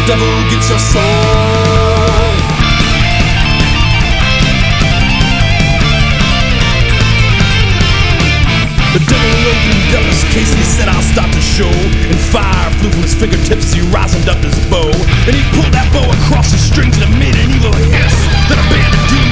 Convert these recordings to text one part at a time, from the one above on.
the devil gets your soul. The devil opened up his case he said, I'll stop the show. And fire flew from his fingertips, he rosined up his bow. And he pulled that bow across the strings and it made an evil hiss. Then a band of demons.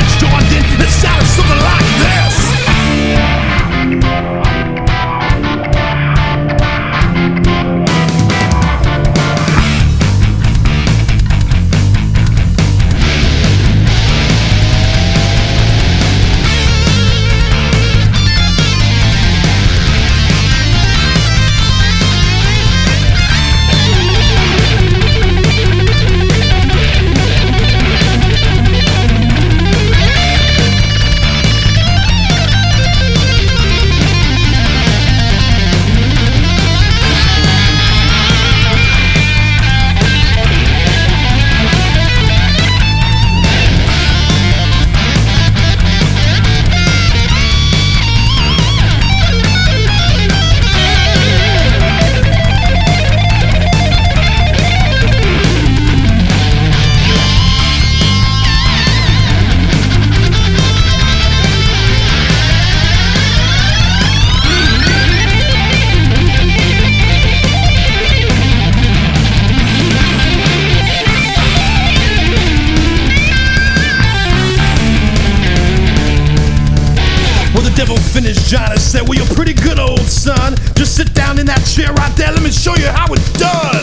Johnny said, Well, you're pretty good, old son. Just sit down in that chair right there. Let me show you how it's done.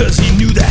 Cause he knew that